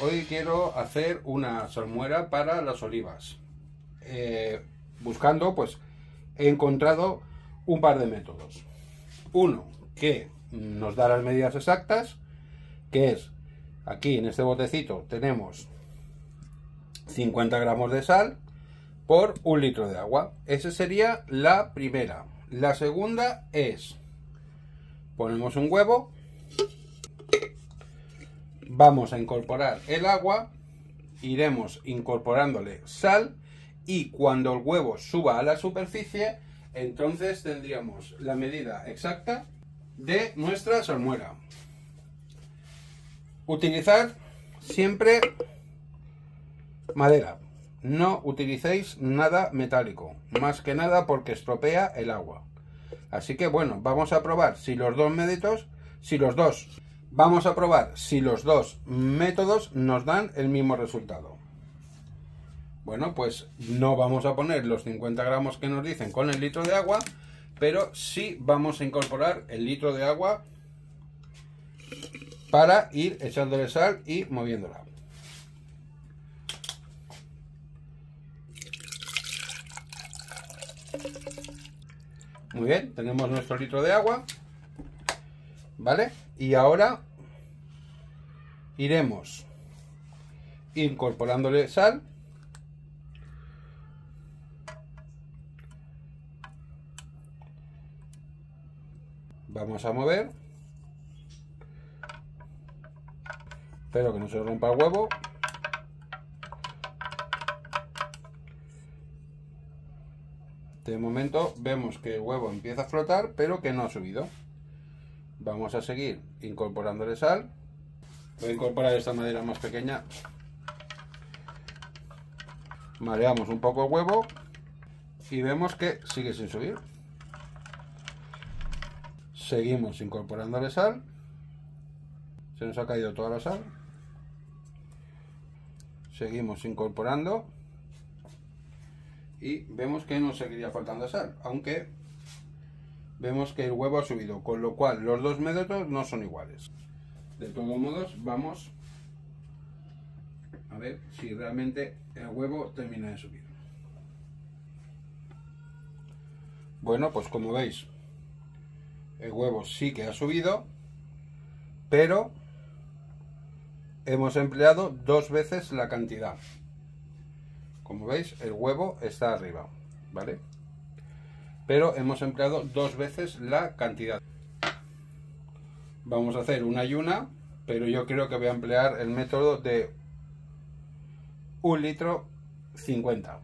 Hoy quiero hacer una salmuera para las olivas. Eh, buscando, pues, he encontrado un par de métodos. Uno, que nos da las medidas exactas, que es, aquí en este botecito tenemos 50 gramos de sal por un litro de agua. Esa sería la primera. La segunda es, ponemos un huevo, vamos a incorporar el agua, iremos incorporándole sal y cuando el huevo suba a la superficie, entonces tendríamos la medida exacta de nuestra salmuera. Utilizar siempre madera. No utilicéis nada metálico, más que nada porque estropea el agua. Así que bueno, vamos a probar si los dos métodos, si los dos, vamos a probar si los dos métodos nos dan el mismo resultado. Bueno, pues no vamos a poner los 50 gramos que nos dicen con el litro de agua, pero sí vamos a incorporar el litro de agua para ir echándole sal y moviéndola. Muy bien, tenemos nuestro litro de agua. ¿Vale? Y ahora iremos incorporándole sal. Vamos a mover. Espero que no se rompa el huevo. De momento vemos que el huevo empieza a flotar, pero que no ha subido. Vamos a seguir incorporándole sal. Voy a incorporar esta madera más pequeña. Mareamos un poco el huevo y vemos que sigue sin subir. Seguimos incorporándole sal. Se nos ha caído toda la sal. Seguimos incorporando y vemos que nos seguiría faltando sal, aunque vemos que el huevo ha subido, con lo cual los dos métodos no son iguales. De todos modos, vamos a ver si realmente el huevo termina de subir. Bueno, pues como veis, el huevo sí que ha subido, pero hemos empleado dos veces la cantidad. Como veis, el huevo está arriba, ¿vale? Pero hemos empleado dos veces la cantidad. Vamos a hacer una y una, pero yo creo que voy a emplear el método de un litro 50.